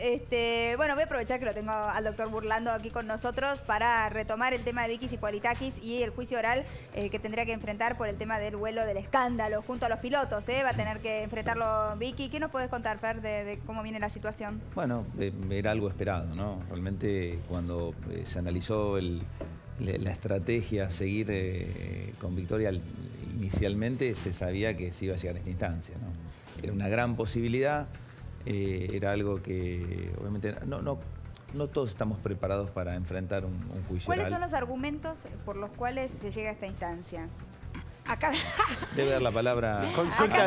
Este, bueno, voy a aprovechar que lo tengo al doctor Burlando aquí con nosotros para retomar el tema de Vicky Politakis y el juicio oral eh, que tendría que enfrentar por el tema del vuelo del escándalo junto a los pilotos. ¿eh? Va a tener que enfrentarlo Vicky. ¿Qué nos puedes contar, Fer, de, cómo viene la situación? Bueno, era algo esperado, ¿no? Realmente cuando eh, se analizó la estrategia a seguir con Victoria inicialmente se sabía que se iba a llegar a esta instancia. Era una gran posibilidad. Eh, era algo que obviamente no, no, no todos estamos preparados para enfrentar un, juicio ¿Cuáles son los argumentos por los cuales se llega a esta instancia? Acá... Debe dar la palabra Consulta a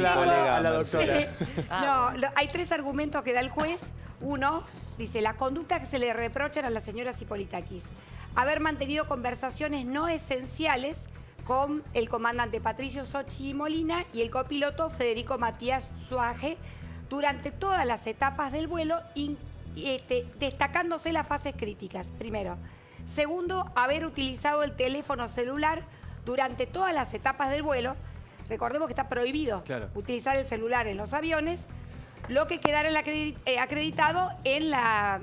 la, doctora. No, hay tres argumentos que da el juez. Uno, dice, la conducta que se le reprochan a la señora Cipolitakis. Haber mantenido conversaciones no esenciales con el comandante Patricio Sochi Molina y el copiloto Federico Matías Suaje durante todas las etapas del vuelo, este, destacándose las fases críticas, primero. Segundo, haber utilizado el teléfono celular durante todas las etapas del vuelo. Recordemos que está prohibido utilizar el celular en los aviones, lo que quedara eh, acreditado en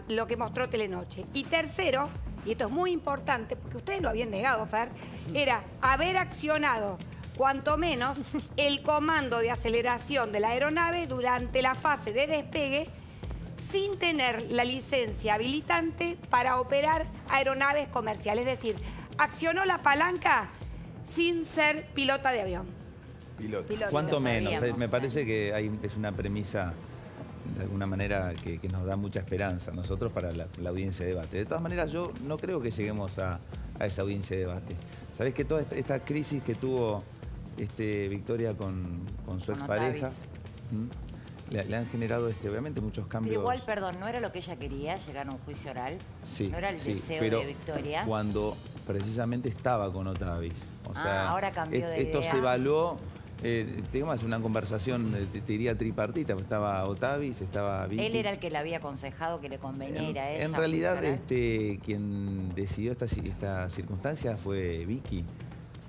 lo que mostró Telenoche. Y tercero, y esto es muy importante, porque ustedes lo habían negado, Fer, era haber accionado cuanto menos el comando de aceleración de la aeronave durante la fase de despegue sin tener la licencia habilitante para operar aeronaves comerciales. Es decir, accionó la palanca sin ser pilota de avión. Piloto. Cuanto menos. Eh, me parece que es una premisa de alguna manera que, nos da mucha esperanza nosotros para la, audiencia de debate. De todas maneras, yo no creo que lleguemos a, esa audiencia de debate. Sabés que toda esta crisis que tuvo este, Victoria con, su expareja. Le, han generado este, obviamente muchos cambios. Pero igual, perdón, ¿no era lo que ella quería, llegar a un juicio oral? Sí. ¿No era el deseo de Victoria? Cuando precisamente estaba con Otavis. O ah, ahora cambió de Esto se evaluó, eh, digamos, una conversación, te, diría tripartita, estaba Otavis, estaba Vicky. Él era el que le había aconsejado que le convenía a ella. En realidad, este, quien decidió esta, esta circunstancia fue Vicky.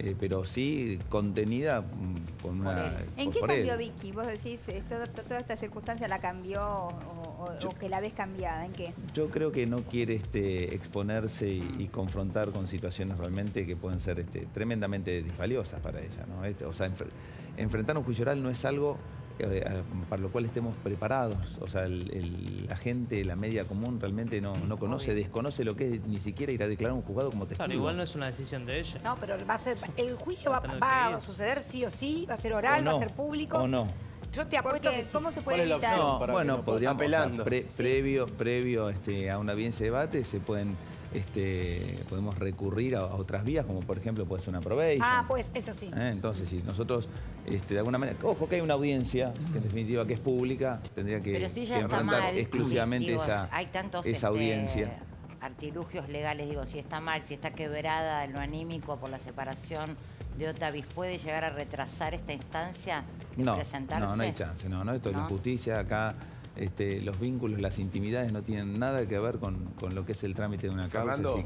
Eh, pero sí contenida mm, con una... ¿En qué cambió Vicky? Vos decís, eh, toda esta circunstancia la cambió o, que la ves cambiada, ¿en qué? Yo creo que no quiere este, exponerse y, confrontar con situaciones realmente que pueden ser este, tremendamente disvaliosas para ella. ¿no? Este, o sea, enfrentar un juicio oral no es algo para lo cual estemos preparados. O sea, la gente, la media común realmente no, conoce, desconoce lo que es ni siquiera ir a declarar un juzgado como testigo. igual no es una decisión de ella. No, pero va a ser, el juicio va, a suceder sí o sí, va a ser oral, va a ser público. O no. Yo te apuesto que ¿cómo se puede evitar? bueno, podríamos, previo, previo este, a una audiencia de debate se pueden este, podemos recurrir a, otras vías, como por ejemplo puede ser una probation. Ah, pues eso sí. ¿Eh? Entonces, si nosotros este, de alguna manera, ojo que hay una audiencia, que en definitiva que es pública, tendría que, enfrentar exclusivamente esa, hay tantos, esa este, audiencia. artilugios legales, digo, si está mal, si está quebrada en lo anímico por la separación de Otavis, ¿puede llegar a retrasar esta instancia? no, No, no hay chance, no, no, esto es la justicia acá este, los vínculos, las intimidades no tienen nada que ver con, lo que es el trámite de una causa.